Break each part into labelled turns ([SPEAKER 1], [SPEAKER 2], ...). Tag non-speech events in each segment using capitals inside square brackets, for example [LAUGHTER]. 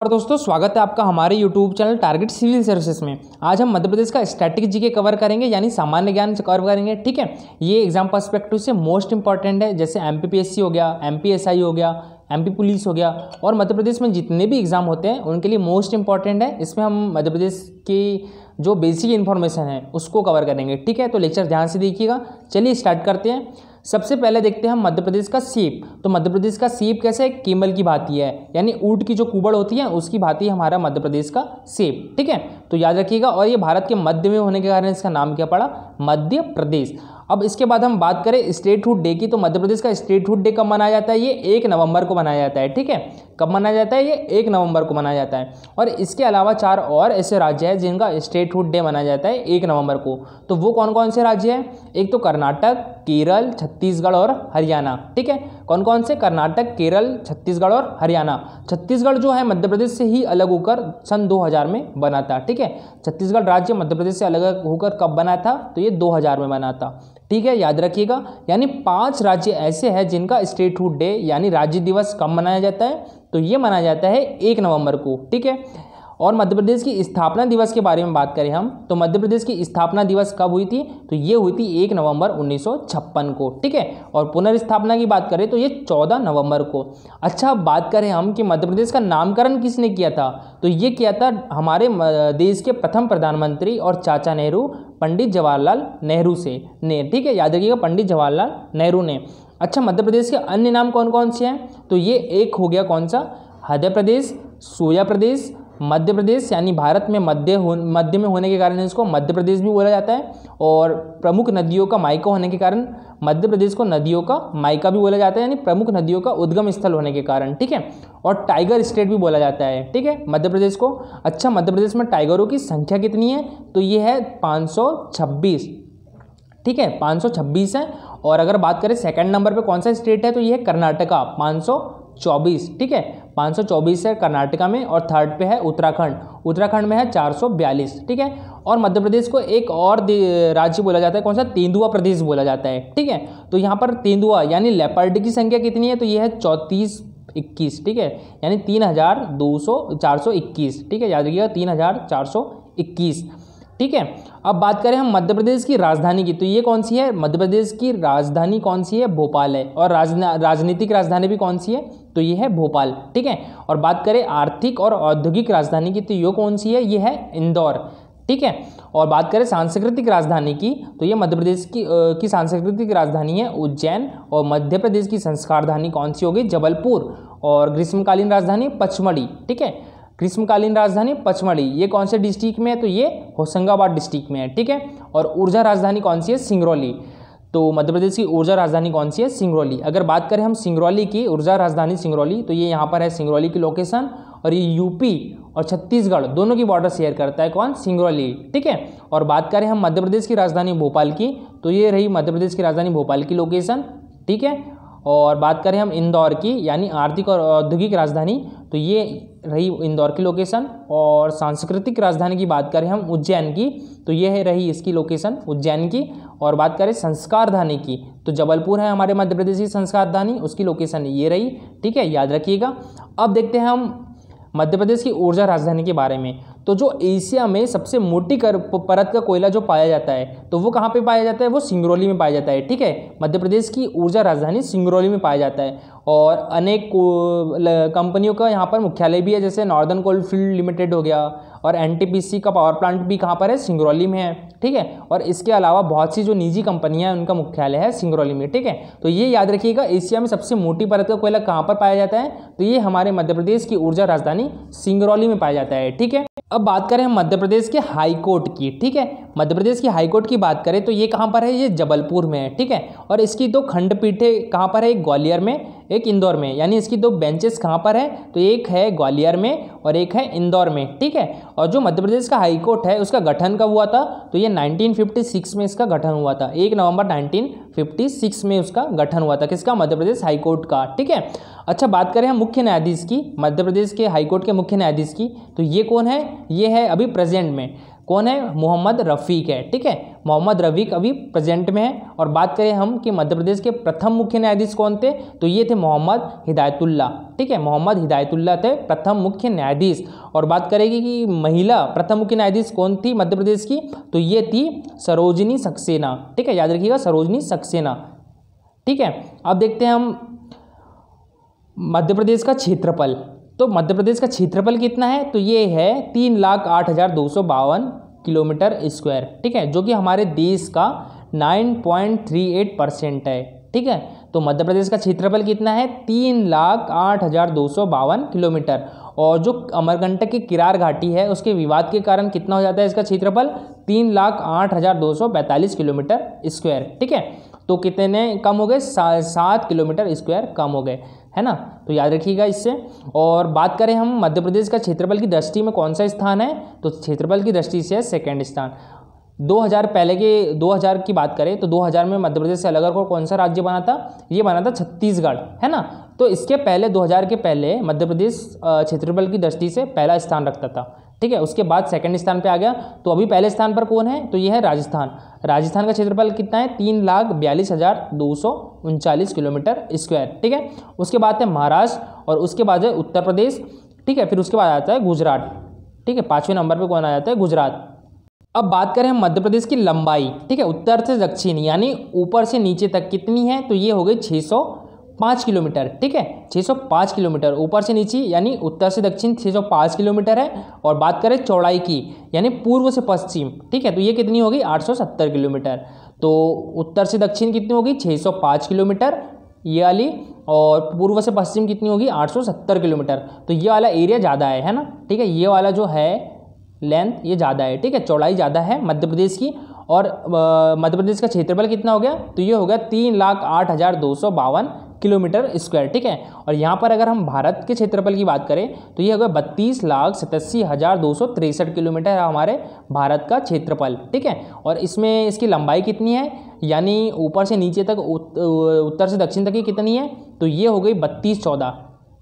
[SPEAKER 1] और दोस्तों, स्वागत है आपका हमारे YouTube channel target civil services में। आज हम मध्य प्रदेश का स्टैटिक जी के कवर करेंगे, यानी सामान्य ज्ञान से कवर करेंगे, ठीक है? ये एग्ज़ाम पर्सपेक्टिव से मोस्ट इंपॉर्टेंट है, जैसे एम हो गया एम हो गया एमपी पुलिस हो गया, और मध्य प्रदेश में जितने भी एग्ज़ाम होते हैं, उनके लिए मोस्ट इंपॉर्टेंट है। इसमें हम मध्य प्रदेश की जो बेसिक इन्फॉर्मेशन है, उसको कवर करेंगे, ठीक है? तो लेक्चर ध्यान से देखिएगा। चलिए स्टार्ट करते हैं। सबसे पहले देखते हैं हम मध्य प्रदेश का सीप तो मध्य प्रदेश का सीप कैसे है? केमल की भांति है। यानी ऊट की जो कुबड़ होती है, उसकी भांति हमारा मध्य प्रदेश का सेप ठीक है? तो याद रखिएगा, और ये भारत के मध्य में होने के कारण इसका नाम क्या पड़ा? मध्य प्रदेश। अब इसके बाद हम बात करें स्टेटहुड डे की तो मध्य प्रदेश का स्टेटहुड डे कब मनाया जाता है? ये एक नवंबर को मनाया जाता है, ठीक है? कब मनाया जाता है? ये एक नवंबर को मनाया जाता है। और इसके अलावा चार और ऐसे राज्य हैं जिनका स्टेटहुड डे मनाया जाता है एक नवंबर को। तो वो कौन कौन से राज्य हैं? एक तो कर्नाटक, केरल, छत्तीसगढ़ और हरियाणा, ठीक है? कौन कौन से? कर्नाटक, केरल, छत्तीसगढ़ और हरियाणा। छत्तीसगढ़ जो है मध्य प्रदेश से ही अलग होकर सन 2000 में बना था, ठीक है? छत्तीसगढ़ राज्य मध्य प्रदेश से अलग होकर कब बना था? तो ये 2000 में बना था। ठीक है, याद रखिएगा। यानी पाँच राज्य ऐसे हैं जिनका स्टेट हुड डे यानी राज्य दिवस कब मनाया जाता है? तो ये मनाया जाता है एक नवंबर को, ठीक है? और मध्य प्रदेश की स्थापना दिवस के बारे में बात करें हम तो मध्य प्रदेश की स्थापना दिवस कब हुई थी? तो ये हुई थी एक नवंबर 1956 को, ठीक है? और पुनर्स्थापना की बात करें तो ये 14 नवंबर को। अच्छा बात करें हम कि मध्य प्रदेश का नामकरण किसने किया था? तो ये किया था हमारे देश के प्रथम प्रधानमंत्री और चाचा नेहरू, पंडित जवाहरलाल नेहरू से, ने, ठीक है? याद रखिएगा पंडित जवाहरलाल नेहरू ने। अच्छा मध्य प्रदेश के अन्य नाम कौन कौन से हैं? तो ये एक हो गया कौन सा? मध्य प्रदेश, सोया प्रदेश मध्य प्रदेश, यानी भारत में मध्य हो, मध्य में होने के कारण इसको मध्य प्रदेश भी बोला जाता है, और प्रमुख नदियों का मायका होने के कारण मध्य प्रदेश को नदियों का मायका भी बोला जाता है, यानी प्रमुख नदियों का उद्गम स्थल होने के कारण, ठीक है? और टाइगर स्टेट भी बोला जाता है, ठीक है? मध्य प्रदेश को। अच्छा मध्य प्रदेश में टाइगरों की संख्या कितनी है? तो ये है पाँच सौ छब्बीस, ठीक है? 526 है, और अगर बात करें सेकंड नंबर पे कौन सा स्टेट है तो ये है कर्नाटका 524 ठीक है? 524 है कर्नाटका में और थर्ड पे है उत्तराखंड। उत्तराखंड में है 442 ठीक है? और मध्य प्रदेश को एक और राज्य बोला जाता है, कौन सा? तेंदुआ प्रदेश बोला जाता है, ठीक है? तो यहाँ पर तेंदुआ यानी लेपर्ड की संख्या कितनी है? तो ये है चौंतीस इक्कीस, ठीक है? यानी तीन हज़ार दो सौ, चार सौ इक्कीस, ठीक है? याद रखिएगा, तीन हज़ार चार सौ इक्कीस। ठीक है? अब बात करें हम मध्य प्रदेश की राजधानी की तो ये कौन सी है? मध्य प्रदेश की राजधानी कौन सी है? भोपाल है। और राजनीतिक राजधानी भी कौन सी है? तो ये है भोपाल ठीक है? और बात करें आर्थिक और औद्योगिक राजधानी की तो ये कौन सी है? ये है इंदौर ठीक है? और बात करें सांस्कृतिक राजधानी की तो ये मध्य प्रदेश की आ, की सांस्कृतिक राजधानी है उज्जैन और मध्य प्रदेश की संस्कारधानी कौन सी होगी? जबलपुर और ग्रीष्मकालीन राजधानी पचमढ़ी ठीक है? ग्रीष्मकालीन राजधानी पचमढ़ी। ये कौन से डिस्ट्रिक्ट में है? तो ये होशंगाबाद डिस्ट्रिक्ट में है, ठीक है? और ऊर्जा राजधानी कौन सी है? सिंगरौली। तो मध्य प्रदेश की ऊर्जा राजधानी कौन सी है? सिंगरौली। अगर बात करें हम सिंगरौली की ऊर्जा राजधानी सिंगरौली तो ये यहाँ पर है सिंगरौली की लोकेशन और ये यूपी और छत्तीसगढ़ दोनों की बॉर्डर शेयर करता है कौन? सिंगरौली, ठीक है? और बात करें हम मध्य प्रदेश की राजधानी भोपाल की तो ये रही मध्य प्रदेश की राजधानी भोपाल की लोकेशन ठीक है? और बात करें हम इंदौर की, यानी आर्थिक और औद्योगिक राजधानी तो ये रही इंदौर की लोकेशन और सांस्कृतिक राजधानी की बात करें हम उज्जैन की तो ये है रही इसकी लोकेशन उज्जैन की। और बात करें संस्कारधानी की तो जबलपुर है हमारे मध्य प्रदेश की संस्कारधानी उसकी लोकेशन ये रही, ठीक है, याद रखिएगा। अब देखते हैं हम मध्य प्रदेश की ऊर्जा राजधानी के बारे में तो जो एशिया में सबसे मोटी कर, परत का कोयला जो पाया जाता है तो वो कहाँ पे पाया जाता है? वो सिंगरौली में पाया जाता है, ठीक है? मध्य प्रदेश की ऊर्जा राजधानी सिंगरौली में पाया जाता है। और अनेक कंपनियों का यहाँ पर मुख्यालय भी है, जैसे नॉर्दर्न कोलफील्ड लिमिटेड हो गया और एनटीपीसी का पावर प्लांट भी कहाँ पर है? सिंगरौली में है, ठीक है? और इसके अलावा बहुत सी जो निजी कंपनियाँ हैं, उनका मुख्यालय है सिंगरौली में, ठीक है? तो ये याद रखिएगा, एशिया में सबसे मोटी परत का कोयला कहाँ पर पाया जाता है? तो ये हमारे मध्य प्रदेश की ऊर्जा राजधानी सिंगरौली में पाया जाता है, ठीक है? अब बात करें हम मध्य प्रदेश के हाई कोर्ट की, ठीक है? मध्य प्रदेश की हाई कोर्ट की बात करें तो ये कहाँ पर है? ये जबलपुर में है, ठीक है? और इसकी दो खंडपीठें कहाँ पर है? ग्वालियर में एक इंदौर में, यानी इसकी दो बेंचेस कहाँ पर है? तो एक है ग्वालियर में और एक है इंदौर में, ठीक है? और जो मध्य प्रदेश का हाई कोर्ट है, उसका गठन कब हुआ था? तो ये 1956 में इसका गठन हुआ था। एक नवंबर 1956 में उसका गठन हुआ था, किसका? मध्य प्रदेश हाईकोर्ट का, ठीक है? अच्छा बात करें हम मुख्य न्यायाधीश की, मध्य प्रदेश के हाईकोर्ट के मुख्य न्यायाधीश की तो ये कौन है? ये है अभी प्रेजेंट में। कौन है? मोहम्मद रफ़ीक है, ठीक है? मोहम्मद रफ़ीक अभी प्रेजेंट में है और बात करें हम कि मध्य प्रदेश के प्रथम मुख्य न्यायाधीश कौन थे? तो ये थे मोहम्मद हिदायतुल्ला ठीक है? मोहम्मद हिदायतुल्ला थे प्रथम मुख्य न्यायाधीश। और बात करेगी कि महिला प्रथम मुख्य न्यायाधीश कौन थी मध्य प्रदेश की? तो ये थी सरोजनी सक्सेना, ठीक है? याद रखिएगा सरोजनी सक्सेना, ठीक है? अब देखते हैं हम मध्य प्रदेश का क्षेत्रफल। तो मध्य प्रदेश का क्षेत्रफल कितना है? तो ये है तीन लाख आठ हज़ार दो सौ बावन किलोमीटर स्क्वायर, ठीक है? जो कि हमारे देश का nine point three eight percent है, ठीक है? तो मध्य प्रदेश का क्षेत्रफल कितना है? तीन लाख आठ हज़ार दो सौ बावन किलोमीटर। और जो अमरकंटक की किरार घाटी है, उसके विवाद के कारण कितना हो जाता है इसका क्षेत्रफल? तीन लाख आठ हज़ार दो सौ पैंतालीस किलोमीटर स्क्वायर, ठीक है? तो कितने कम हो गए? सात किलोमीटर स्क्वायर कम हो गए। है ना? तो याद रखिएगा इससे। और बात करें हम मध्य प्रदेश का क्षेत्रफल की दृष्टि में कौन सा स्थान है? तो क्षेत्रफल की दृष्टि से है सेकेंड स्थान। 2000 पहले के 2000 की बात करें तो 2000 में मध्य प्रदेश से अलग अलग कौन सा राज्य बना था? ये बना था छत्तीसगढ़, है ना? तो इसके पहले 2000 के पहले मध्य प्रदेश क्षेत्रफल की दृष्टि से पहला स्थान रखता था। ठीक है, उसके बाद सेकंड स्थान पे आ गया। तो अभी पहले स्थान पर कौन है? तो ये है राजस्थान। राजस्थान का क्षेत्रफल कितना है? तीन लाख बयालीस हज़ार दो सौ उनचालीस किलोमीटर स्क्वायर ठीक है? उसके बाद है महाराष्ट्र और उसके बाद है उत्तर प्रदेश, ठीक है? फिर उसके बाद आता है गुजरात, ठीक है? पाँचवें नंबर पर कौन आ जाता है? गुजरात। अब बात करें हम मध्य प्रदेश की लंबाई, ठीक है? उत्तर से दक्षिण, यानी ऊपर से नीचे तक कितनी है? तो ये हो गई छः सौ पाँच किलोमीटर, ठीक है? 605 किलोमीटर, ऊपर से नीचे, यानी उत्तर से दक्षिण 605 किलोमीटर है। और बात करें चौड़ाई की, यानी पूर्व से पश्चिम, ठीक है? तो ये कितनी होगी? 870 किलोमीटर। तो उत्तर से दक्षिण कितनी होगी? 605 किलोमीटर, ये वाली, और पूर्व से पश्चिम कितनी होगी? 870 किलोमीटर। तो ये वाला एरिया ज़्यादा है है ना? ठीक है? ये वाला जो है लेंथ ये ज़्यादा है, ठीक है? चौड़ाई ज़्यादा है मध्य प्रदेश की। और मध्य प्रदेश का क्षेत्रफल कितना हो गया? तो ये हो गया तीन लाख आठ हज़ार दो सौ बावन। किलोमीटर स्क्वायर, ठीक है? और यहाँ पर अगर हम भारत के क्षेत्रफल की बात करें तो ये होगा बत्तीस लाख सतासी हज़ार दो सौ तिरसठ किलोमीटर है हमारे भारत का क्षेत्रफल, ठीक है? और इसमें इसकी लंबाई कितनी है? यानी ऊपर से नीचे तक उत्तर से दक्षिण तक की कितनी है? तो ये हो गई बत्तीस चौदह,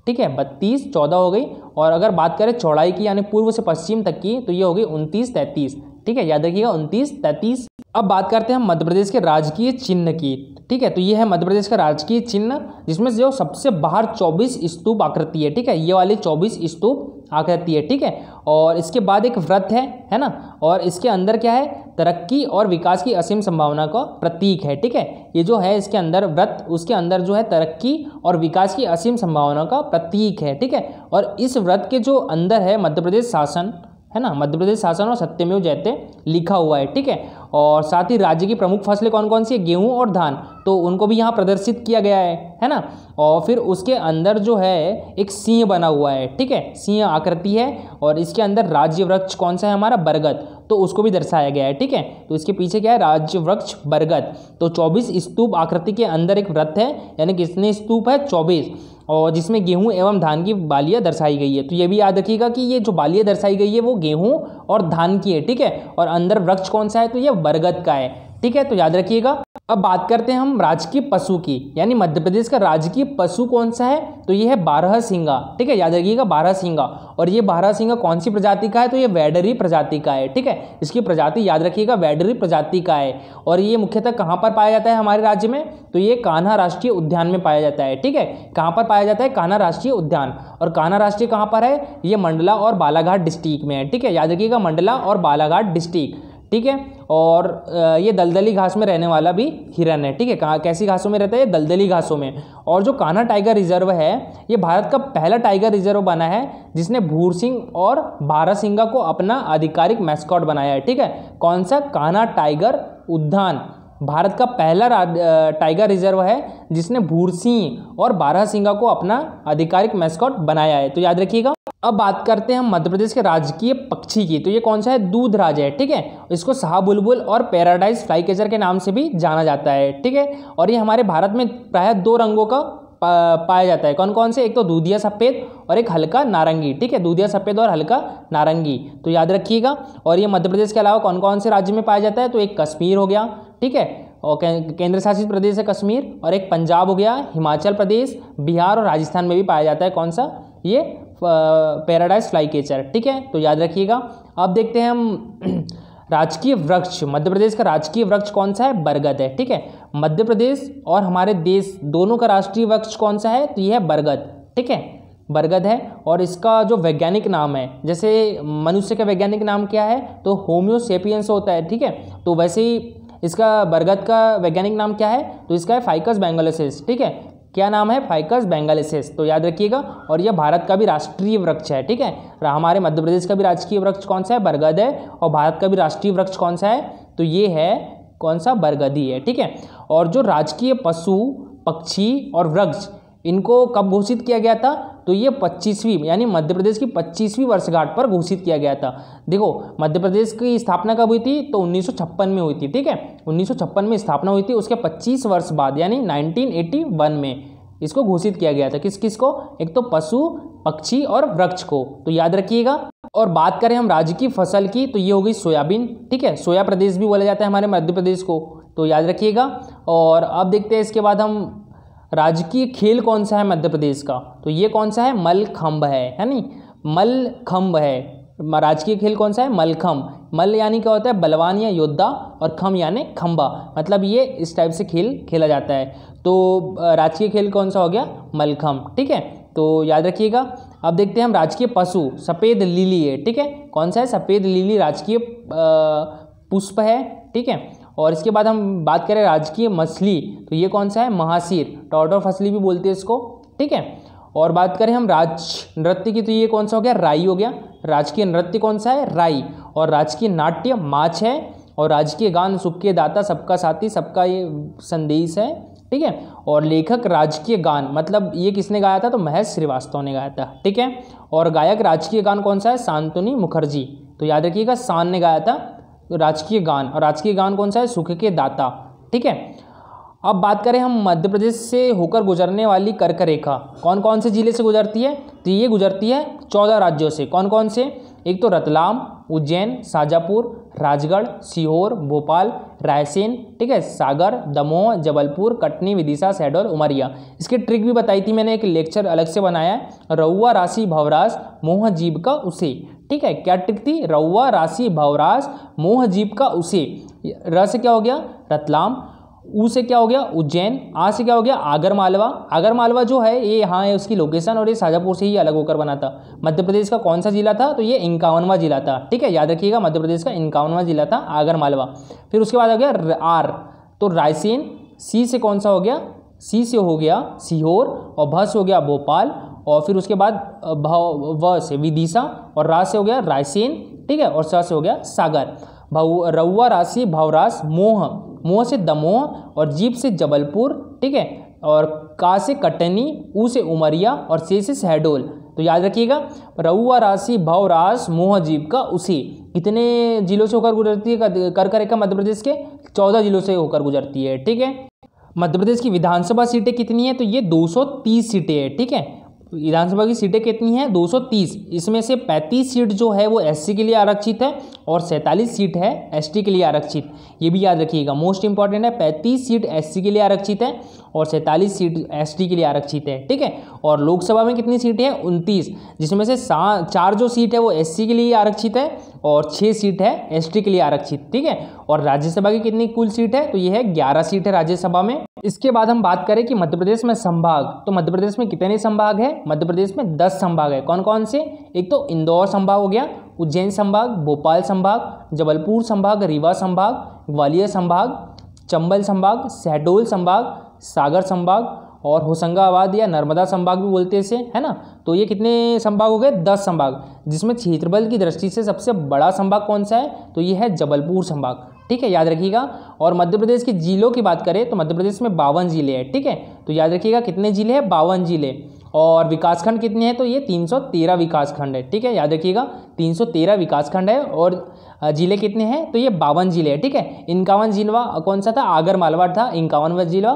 [SPEAKER 1] ठीक है? बत्तीस चौदह हो गई। और अगर बात करें चौड़ाई की, यानी पूर्व से पश्चिम तक की तो ये हो गई उनतीस तैंतीस, ठीक है? याद रखिएगा उनतीस तैंतीस अब बात करते हैं मध्य प्रदेश के राजकीय चिन्ह की, ठीक है? तो ये है मध्य प्रदेश का राजकीय चिन्ह, जिसमें जो सबसे बाहर 24 स्तूप आकृति है, ठीक है? ये वाली 24 स्तूप आकृति है, ठीक है? और इसके बाद एक व्रत है है ना? और इसके अंदर क्या है? तरक्की और विकास की असीम संभावना का प्रतीक है, ठीक है? ये जो है इसके अंदर व्रत उसके अंदर जो है तरक्की और विकास की असीम संभावना का प्रतीक है, ठीक है? और इस व्रत के जो अंदर है मध्य प्रदेश शासन है ना? मध्य प्रदेश शासन और सत्यमेव जयते लिखा हुआ है, ठीक है? और साथ ही राज्य की प्रमुख फ़सलें कौन कौन सी है? गेहूँ और धान। तो उनको भी यहाँ प्रदर्शित किया गया है है ना? और फिर उसके अंदर जो है, एक सिंह बना हुआ है, ठीक है? सिंह आकृति है और इसके अंदर राज्य वृक्ष कौन सा है? हमारा बरगद। तो उसको भी दर्शाया गया है, ठीक है? तो इसके पीछे क्या है? राज्य वृक्ष बरगद। तो चौबीस स्तूप आकृति के अंदर एक व्रत है, यानी कितने स्तूप है? चौबीस। और जिसमें गेहूँ एवं धान की बालियाँ दर्शाई गई है। तो ये भी याद रखिएगा कि ये जो बालियाँ दर्शाई गई है, वो गेहूँ और धान की है, ठीक है? और अंदर वृक्ष कौन सा है? तो ये बरगद का है, ठीक है? तो याद रखिएगा अब बात करते हैं हम राजकीय पशु की, यानी मध्य प्रदेश का राजकीय पशु कौन सा है? तो ये है बारह सिंगा, ठीक है? याद रखिएगा बारह सिंगा। और ये बारह सिंगा कौन सी प्रजाति का है? तो ये वैडरी प्रजाति का है, ठीक है? इसकी प्रजाति याद रखिएगा, वैडरी प्रजाति का है। और ये मुख्यतः कहाँ पर पाया जाता है हमारे राज्य में? तो ये कान्हा राष्ट्रीय उद्यान में पाया जाता है, ठीक है? कहाँ पर पाया जाता है? कान्हा राष्ट्रीय उद्यान। और कान्हा राष्ट्रीय कहाँ पर है? ये मंडला और बालाघाट डिस्ट्रिक्ट में है, ठीक है? याद रखिएगा मंडला और बालाघाट डिस्ट्रिक्ट। ठीक है? और ये दलदली घास में रहने वाला भी हिरन है, ठीक है? कहाँ, कैसी घासों में रहता है? दलदली घासों में। और जो कान्हा टाइगर रिज़र्व है, ये भारत का पहला टाइगर रिज़र्व बना है, जिसने भूर सिंह और बारासिंगा को अपना आधिकारिक मैस्कॉट बनाया है, ठीक है? कौन सा? कान्हा टाइगर उद्यान। भारत का पहला टाइगर रिज़र्व है, जिसने भूर सिंह और बारह सिंगा को अपना आधिकारिक मैस्कॉट बनाया है। तो याद रखिएगा, अब बात करते हैं मध्य प्रदेश के राजकीय पक्षी की। तो ये कौन सा है? दूध राज है, ठीक है? इसको शाह बुलबुल और पैराडाइज फ्लाई केचर के नाम से भी जाना जाता है, ठीक है? और ये हमारे भारत में प्राय दो रंगों का पाया जाता है। कौन कौन से? एक तो दूधिया सफ़ेद और एक हल्का नारंगी, ठीक है? दूधिया सफ़ेद और हल्का नारंगी। तो याद रखिएगा। और ये मध्य प्रदेश के अलावा कौन कौन से राज्य में पाया जाता है? तो एक कश्मीर हो गया, ठीक है? और केंद्र शासित प्रदेश है कश्मीर और एक पंजाब हो गया, हिमाचल प्रदेश, बिहार और राजस्थान में भी पाया जाता है कौन सा ये पैराडाइज फ्लाई केचर ठीक है? तो याद रखिएगा। अब देखते हैं हम [CLEARS THROAT] राजकीय वृक्ष, मध्य प्रदेश का राजकीय वृक्ष कौन सा है? बरगद है, ठीक है? मध्य प्रदेश और हमारे देश दोनों का राष्ट्रीय वृक्ष कौन सा है? तो यह है बरगद, ठीक है? बरगद है और इसका जो वैज्ञानिक नाम है, जैसे मनुष्य का वैज्ञानिक नाम क्या है? तो होम्योसेपियंस होता है, ठीक है? तो वैसे ही इसका बरगद का वैज्ञानिक नाम क्या है? तो इसका है फाइकस बेंगोलिसिस, ठीक है? क्या नाम है? फाइकस बेंगालिसिस तो याद रखिएगा। और यह भारत का भी राष्ट्रीय वृक्ष है, ठीक है? हमारे मध्य प्रदेश का भी राजकीय वृक्ष कौन सा है? बरगद है। और भारत का भी राष्ट्रीय वृक्ष कौन सा है? तो ये है कौन सा? बरगदी है, ठीक है? और जो राजकीय पशु, पक्षी और वृक्ष, इनको कब घोषित किया गया था? तो ये पच्चीसवीं, यानी मध्य प्रदेश की पच्चीसवीं वर्षगांठ पर घोषित किया गया था। देखो मध्य प्रदेश की स्थापना कब हुई थी? तो उन्नीस सौ छप्पन में हुई थी, ठीक है? उन्नीस सौ छप्पन में स्थापना हुई थी, उसके 25 वर्ष बाद, यानी 1981 में इसको घोषित किया गया था। किस किस को एक तो पशु, पक्षी और वृक्ष को। तो याद रखिएगा। और बात करें हम राज्य की फ़सल की तो ये हो गई सोयाबीन, ठीक है? सोया प्रदेश भी बोला जाता है हमारे मध्य प्रदेश को तो याद रखिएगा। और अब देखते हैं इसके बाद हम राजकीय खेल कौन सा है मध्य प्रदेश का? तो ये कौन सा है? मलखम्ब है है नी मलखम्ब है। राजकीय खेल कौन सा है? मलखम्ब मल यानी क्या होता है? बलवान या योद्धा और खम यानी खम्बा मतलब ये इस टाइप से खेल, खेला जाता है। तो राजकीय खेल कौन सा हो गया? मलखम्ब ठीक है? तो याद रखिएगा। अब देखते हैं हम राजकीय पशु। सफ़ेद लिली है। ठीक है? कौन सा है? सफ़ेद लिली राजकीय पुष्प है। ठीक है? और इसके बाद हम बात करें राजकीय मछली तो ये कौन सा है? महासीर। टॉर्टो फसली भी बोलते हैं इसको, ठीक है? और बात करें हम राज, नृत्य की तो ये कौन सा हो गया? राई हो गया। राजकीय नृत्य कौन सा है? राई। और राजकीय नाट्य, माछ है। और राजकीय गान सुख के दाता, सबका साथी, सबका ये संदेश है, ठीक है? और लेखक, राजकीय गान मतलब ये किसने गाया था? तो महेश श्रीवास्तव ने गाया था, ठीक है? और गायक, राजकीय गान कौन सा है? शांतनी मुखर्जी। तो याद रखिएगा, शान ने गाया था। राजकीय गान। और राजकीय गान कौन सा है? सुख के दाता। ठीक है? अब बात करें हम मध्य प्रदेश से होकर गुजरने वाली कर्क रेखा। कौन कौन से ज़िले से गुजरती है? तो ये गुजरती है चौदह राज्यों से। कौन कौन से? एक तो रतलाम, उज्जैन, शाजापुर राजगढ़, सीहोर, भोपाल, रायसेन, ठीक है, सागर, दमोह, जबलपुर, कटनी, विदिशा, शहडोल, उमरिया। इसकी ट्रिक भी बताई थी मैंने, एक लेक्चर अलग से बनाया है। रउआ, राशि भवरास मोह जीव का उसे। ठीक है, क्या ट्रिक थी? रउआ, राशि भवरास मोह जीव का उसे। रस क्या हो गया? रतलाम। ऊ से क्या हो गया? उज्जैन, आ से क्या हो गया? आगर मालवा आगर मालवा जो है, ये यहाँ है उसकी लोकेशन और ये शाजापुर से ही अलग होकर बना था। मध्य प्रदेश का कौन सा जिला था? तो ये इक्यावनवा जिला था। ठीक है, याद रखिएगा, मध्य प्रदेश का इक्यावनवा जिला था आगर मालवा फिर उसके बाद हो गया आर। तो रायसेन, सी से कौन सा हो गया? सी से हो गया सीहोर और भ से हो गया भोपाल और फिर उसके बाद व से विदिशा और रा से हो गया रायसेन, ठीक है, और स से हो गया सागर। भव, रउआ राशि भवरास मोह। मोह से दमोह और जीप से जबलपुर, ठीक है? और का से कटनी, ऊ से उमरिया और से से शहडोल तो याद रखिएगा रउआ राशि भवरास मोह जीप का उसी। कितने जिलों से होकर गुजरती है? कर कर रेखा मध्य प्रदेश के चौदह जिलों से होकर गुजरती है, ठीक है? मध्य प्रदेश की विधानसभा सीटें कितनी है? तो ये 230 सीटें हैं, ठीक है? विधानसभा की सीटें कितनी हैं? 230 इसमें से 35 सीट जो है वो एससी के लिए आरक्षित है और सैंतालीस सीट है एसटी के लिए आरक्षित। ये भी याद रखिएगा, मोस्ट इंपॉर्टेंट है 35 सीट एससी के लिए आरक्षित है और सैंतालीस सीट एसटी के लिए आरक्षित है, ठीक है? और लोकसभा में कितनी सीटें हैं? उनतीस। जिसमें से चार जो सीट है वो एससी के लिए आरक्षित है और छः सीट है एसटी के लिए आरक्षित, ठीक है? और राज्यसभा की कितनी कुल सीट है? तो ये है ग्यारह सीट है राज्यसभा में। इसके बाद हम बात करें कि मध्य प्रदेश में संभाग तो मध्य प्रदेश में कितने संभाग है? मध्य प्रदेश में दस संभाग है। कौन कौन से? एक तो इंदौर संभाग हो गया, उज्जैन संभाग, भोपाल संभाग, जबलपुर संभाग, रीवा संभाग, ग्वालियर संभाग, चंबल संभाग शहडोल संभाग, सागर संभाग और होशंगाबाद या नर्मदा संभाग भी बोलते हैं इसे, है ना? तो ये कितने संभाग हो गए? दस संभाग, जिसमें क्षेत्रफल की दृष्टि से सबसे बड़ा संभाग कौन सा है? तो ये है जबलपुर संभाग। ठीक है, याद रखिएगा। और मध्य प्रदेश के जिलों की बात करें तो मध्य प्रदेश में बावन ज़िले हैं, ठीक है? तो याद रखिएगा कितने ज़िले हैं? बावन ज़िले। और विकासखंड कितने हैं? तो ये 313 विकासखंड है, ठीक है? याद रखिएगा 313 विकासखंड है और ज़िले कितने हैं? तो ये बावन ज़िले हैं, ठीक है? इक्यावन जिलवा कौन सा था? आगर मालवाड़ था इक्यावनवा जिला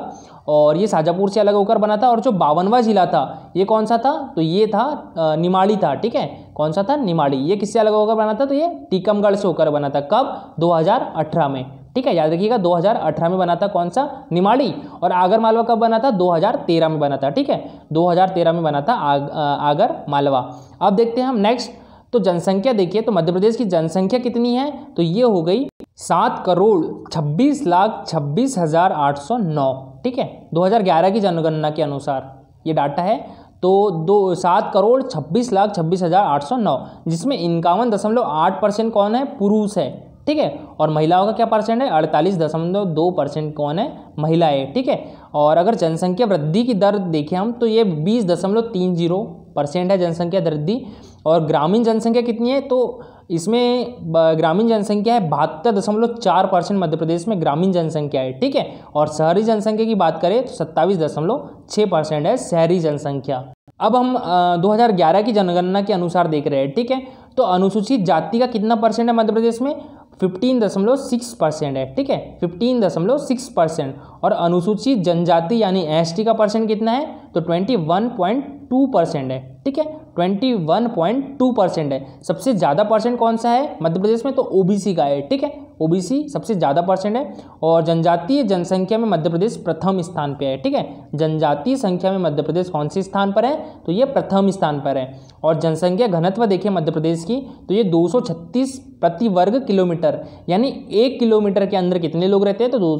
[SPEAKER 1] और ये शाजापुर से अलग होकर बना था और जो बावनवा जिला था ये कौन सा था? तो ये था निमाड़ी था ठीक है? कौन सा था? निमाड़ी। ये किससे अलग होकर बना था? तो ये टीकमगढ़ से होकर बना था। कब? 2018 में ठीक है? याद रखिएगा 2018 में बना था कौन सा? निमाड़ी। और आगर मालवा कब बना था? 2013 में बना था ठीक है? 2013 में बना था आग, आगर मालवा अब देखते हैं हम नेक्स्ट तो जनसंख्या देखिए तो मध्य प्रदेश की जनसंख्या कितनी है? तो ये हो गई सात करोड़ छब्बीस लाख छब्बीस हज़ार आठ सौ नौ, ठीक है? 2011 की जनगणना के अनुसार ये डाटा है। तो दो, सात करोड़ छब्बीस लाख छब्बीस हज़ार आठ सौ नौ, जिसमें इक्यावन दशमलव आठ परसेंट कौन है? पुरुष है, ठीक है? और महिलाओं का क्या परसेंट है? अड़तालीस दशमलव दो परसेंट कौन है? महिलाएँ ठीक है? और अगर जनसंख्या वृद्धि की दर देखें हम तो ये बीस दशमलव तीन ज़ीरो परसेंट है जनसंख्या वृद्धि। और ग्रामीण जनसंख्या कितनी है? तो इसमें ग्रामीण जनसंख्या है बहत्तर दशमलव चार परसेंट मध्य प्रदेश में ग्रामीण जनसंख्या है, ठीक है? और शहरी जनसंख्या की बात करें तो सत्तावीस दशमलव छः परसेंट है शहरी जनसंख्या। अब हम हज़ार ग्यारह की जनगणना के अनुसार देख रहे हैं, ठीक है? तो अनुसूचित जाति का कितना परसेंट है मध्य प्रदेश में? फिफ्टीन दशमलव सिक्स परसेंट है, ठीक है? फिफ्टीन दशमलव सिक्स परसेंट। और अनुसूचित जनजाति यानी एसटी का परसेंट कितना है? तो twenty one point two percent है, ठीक है? Twenty one point two percent है। सबसे ज़्यादा परसेंट कौन सा है? मध्य प्रदेश में तो ओबीसी का है, ठीक है? ओबीसी सबसे ज़्यादा परसेंट है और जनजातीय जनसंख्या में मध्य प्रदेश प्रथम स्थान पर है, ठीक है? जनजातीय संख्या में मध्य प्रदेश कौन से स्थान पर है? तो ये प्रथम स्थान पर है। और जनसंख्या घनत्व देखिए मध्य प्रदेश की तो ये 236 प्रति वर्ग किलोमीटर, यानी एक किलोमीटर के अंदर कितने लोग रहते हैं? तो दो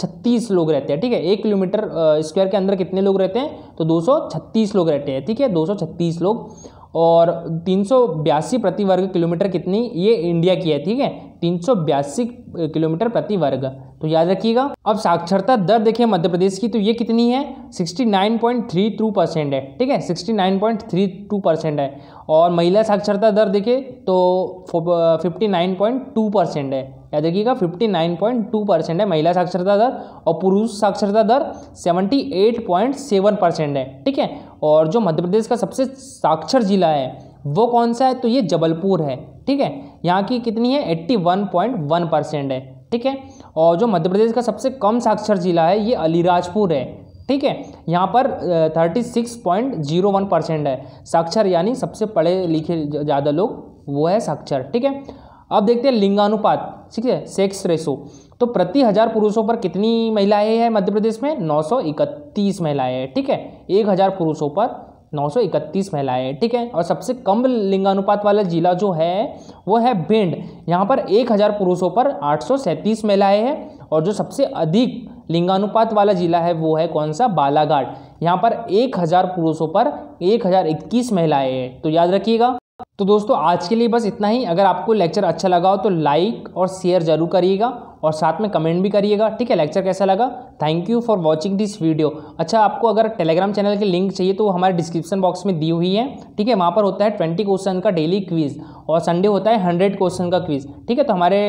[SPEAKER 1] छत्तीस लोग रहते हैं, ठीक है? एक किलोमीटर स्क्वायर के अंदर कितने लोग रहते हैं? तो दो सौ छत्तीस लोग रहते हैं, ठीक है? दो सौ छत्तीस लोग। और तीन सौ प्रति वर्ग किलोमीटर कितनी ये इंडिया की है, ठीक है? तीन सौ बयासी किलोमीटर प्रति वर्ग। तो याद रखिएगा, अब साक्षरता दर देखिए मध्य प्रदेश की तो ये कितनी है? 69.32 परसेंट है, ठीक है? 69.32 परसेंट है। और महिला साक्षरता दर देखें तो 59.2 परसेंट है। याद रखिएगा 59.2 परसेंट है महिला साक्षरता दर और पुरुष साक्षरता दर 78.7 परसेंट है, ठीक है? और जो मध्य प्रदेश का सबसे साक्षर जिला है वो कौन सा है? तो ये जबलपुर है, ठीक है? यहाँ की कितनी है? 81.1 परसेंट है, ठीक है? और जो मध्य प्रदेश का सबसे कम साक्षर जिला है, ये अलीराजपुर है, ठीक है? यहाँ पर thirty six point zero one percent है। साक्षर यानी सबसे पढ़े लिखे ज़्यादा लोग वो है साक्षर, ठीक है? अब देखते हैं लिंगानुपात, ठीक है? Sex ratio. तो प्रति हज़ार पुरुषों पर कितनी महिलाएँ हैं मध्य प्रदेश में? 931 महिलाएँ हैं, ठीक है? एक हज़ार पुरुषों पर 931 महिलाएँ हैं, ठीक है? और सबसे कम लिंगानुपात वाला जिला जो है, वो है भिंड। यहाँ पर 1000 पुरुषों पर आठ महिलाएँ हैं और जो सबसे अधिक लिंगानुपात वाला जिला है, वो है कौन सा? बालाघाट। यहाँ पर 1000 पुरुषों पर 1021 महिलाएँ हैं। तो याद रखिएगा। तो दोस्तों, आज के लिए बस इतना ही। अगर आपको लेक्चर अच्छा लगा हो तो लाइक और शेयर ज़रूर करिएगा और साथ में कमेंट भी करिएगा। ठीक है लेक्चर कैसा लगा? Thank you for watching this video अच्छा आपको अगर टेलीग्राम चैनल के लिंक चाहिए तो हमारे डिस्क्रिप्शन बॉक्स में दी हुई है। ठीक है, वहाँ पर होता है ट्वेंटी क्वेश्चन का डेली क्विज और संडे होता है हंड्रेड क्वेश्चन का क्विज ठीक है तो हमारे